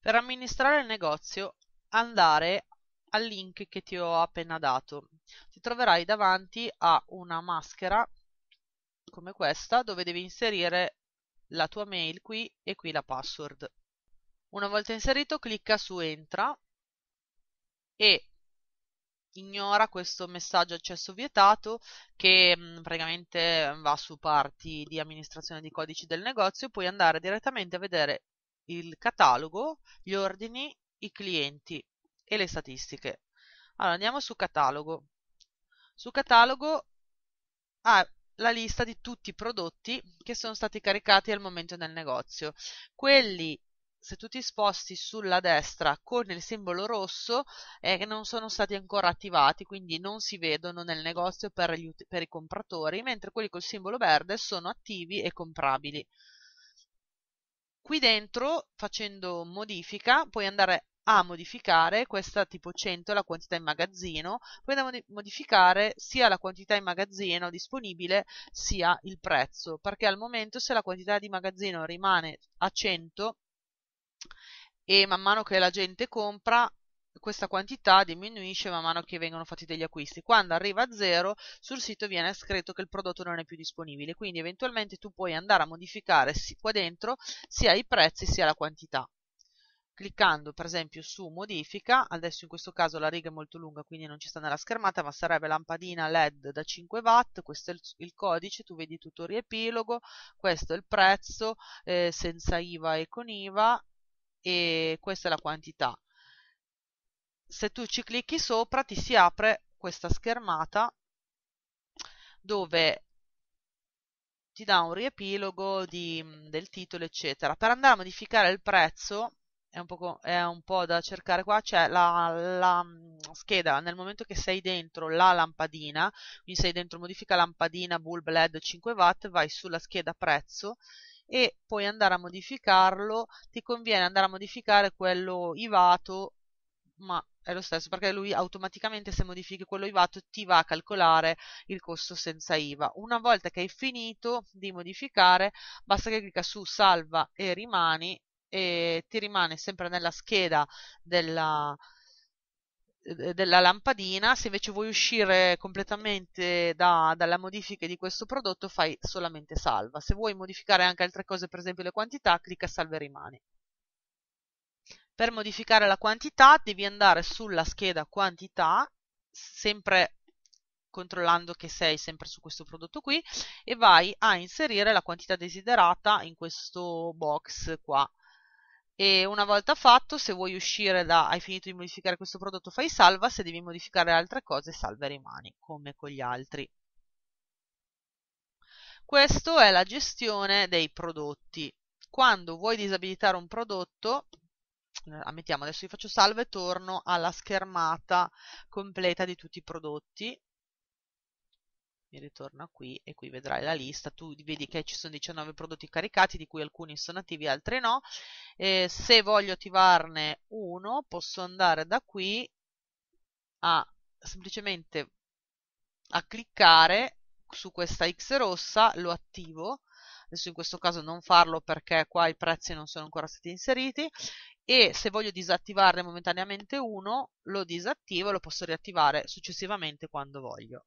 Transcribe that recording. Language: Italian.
Per amministrare il negozio andare al link che ti ho appena dato. Ti troverai davanti a una maschera come questa dove devi inserire la tua mail qui e qui la password. Una volta inserito clicca su entra e ignora questo messaggio accesso vietato che mm, praticamente va su parti di amministrazione di codici del negozio e puoi andare direttamente a vedere il catalogo, gli ordini, i clienti e le statistiche. Allora andiamo su catalogo. Su catalogo ha la lista di tutti i prodotti che sono stati caricati al momento nel negozio. Quelli se tu ti sposti sulla destra con il simbolo rosso è che non sono stati ancora attivati, quindi non si vedono nel negozio per, gli, per i compratori, mentre quelli col simbolo verde sono attivi e comprabili. Qui dentro, facendo modifica, puoi andare a modificare questa tipo 100 la quantità in magazzino, puoi andare a modificare sia la quantità in magazzino disponibile sia il prezzo, perché al momento se la quantità di magazzino rimane a 100 e man mano che la gente compra questa quantità diminuisce man mano che vengono fatti degli acquisti. Quando arriva a zero, sul sito viene scritto che il prodotto non è più disponibile, quindi eventualmente tu puoi andare a modificare qua dentro sia i prezzi sia la quantità. Cliccando per esempio su modifica, adesso in questo caso la riga è molto lunga quindi non ci sta nella schermata, ma sarebbe lampadina LED da 5 watt, questo è il, il codice, tu vedi tutto il riepilogo, questo è il prezzo eh, senza IVA e con IVA e questa è la quantità. Se tu ci clicchi sopra ti si apre questa schermata dove ti dà un riepilogo di, del titolo eccetera. Per andare a modificare il prezzo è un, po', è un po' da cercare qua, c'è la, la, scheda nel momento che sei dentro la lampadina, quindi sei dentro modifica lampadina bulb LED 5 watt, vai sulla scheda prezzo e puoi andare a modificarlo, ti conviene andare a modificare quello IVAto, ma è lo stesso perché lui automaticamente se modifichi quello IVAto ti va a calcolare il costo senza IVA. Una volta che hai finito di modificare, basta che clicca su salva e rimani e ti rimane sempre nella scheda della, eh, della lampadina, se invece vuoi uscire completamente da, dalla modifica di questo prodotto fai solamente salva. Se vuoi modificare anche altre cose, per esempio le quantità, clicca salva e rimani. Per modificare la quantità devi andare sulla scheda quantità, sempre controllando che sei sempre su questo prodotto qui e vai a inserire la quantità desiderata in questo box qua. E una volta fatto se vuoi uscire da hai finito di modificare questo prodotto fai salva se devi modificare altre cose salva e rimani come con gli altri. Questo è la gestione dei prodotti. Quando vuoi disabilitare un prodotto ammettiamo adesso io faccio salva e torno alla schermata completa di tutti i prodotti. Mi ritorna qui e qui vedrai la lista, tu vedi che ci sono 19 prodotti caricati di cui alcuni sono attivi altri no, e se voglio attivarne uno posso andare da qui a semplicemente a cliccare su questa X rossa, lo attivo, adesso in questo caso non farlo perché qua i prezzi non sono ancora stati inseriti e se voglio disattivarne momentaneamente uno lo disattivo e lo posso riattivare successivamente quando voglio.